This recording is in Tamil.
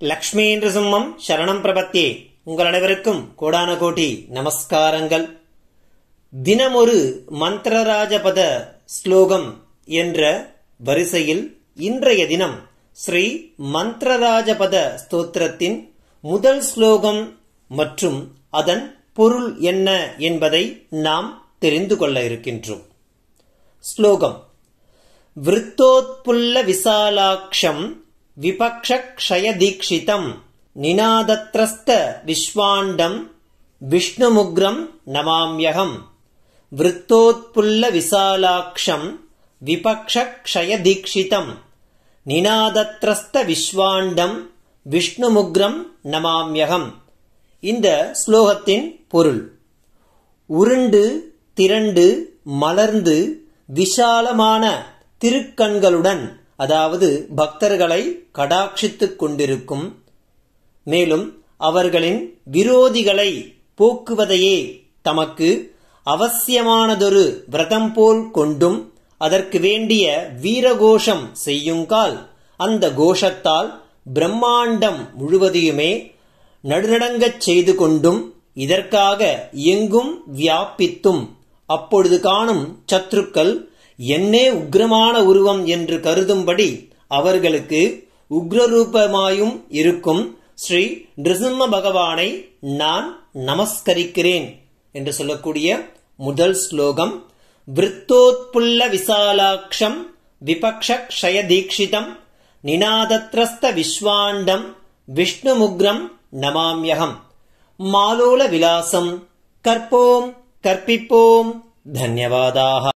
லக்ஷ்மீந்திர சிம்மம் சரணம் பிரபத்தியே உங்கள் அனைவருக்கும் கோடான கோடி நமஸ்காரங்கள். தினமொரு மந்திரராஜபத ஸ்லோகம் என்ற வரிசையில் இன்றைய தினம் ஸ்ரீ மந்திரராஜபத ஸ்தோத்திரத்தின் முதல் ஸ்லோகம் மற்றும் அதன் பொருள் என்ன என்பதை நாம் தெரிந்து கொள்ள இருக்கின்றோம். ஸ்லோகம். விருத்தோத்புல்ல விசாலாட்சம் விபக்ஷக்ஷயதீக்ஷிதம் நினாதத்ரஸ்த விஸ்வாண்டம் விஷ்ணுமுக்ரம் நமாம்யகம் விருத்தோத்புல்ல விசாலாட்சம் விபக்ஷக்ஷயதீக்ஷிதம் நினாதத்ரஸ்த விஸ்வாண்டம் விஷ்ணுமுக்ரம் நமாம்யகம். இந்த ஸ்லோகத்தின் பொருள். உருண்டு திரண்டு மலர்ந்து விசாலமான திருக்கண்களுடன் அதாவது பக்தர்களை கடாட்சித்துக் கொண்டிருக்கும். மேலும் அவர்களின் விரோதிகளை போக்குவதையே தமக்கு அவசியமானதொரு விரதம் போல் கொண்டும் அதற்கு வேண்டிய வீரகோஷம் செய்யுங்கால் அந்த கோஷத்தால் பிரம்மாண்டம் முழுவதையுமே நடுநடங்கச் செய்து கொண்டும் இதற்காக எங்கும் வியாபித்தும் அப்பொழுது காணும் சத்ருக்கள் என்னே உக்ரமான உருவம் என்று கருதும்படி அவர்களுக்கு உக்ரரூபமாயும் இருக்கும் ஸ்ரீ நிருசிம்ம பகவானை நான் நமஸ்கரிக்கிறேன் என்று சொல்லக்கூடிய முதல் ஸ்லோகம். விருத்தோத்புல்ல விசாலாட்சம் விபக்ஷய தீட்சிதம் நினாதத்ரஸ்த விஸ்வாண்டம் விஷ்ணுமுக்ரம் நமாம்யகம். மாலோல விலாசம் கற்போம் கற்பிப்போம். தன்யவாதாக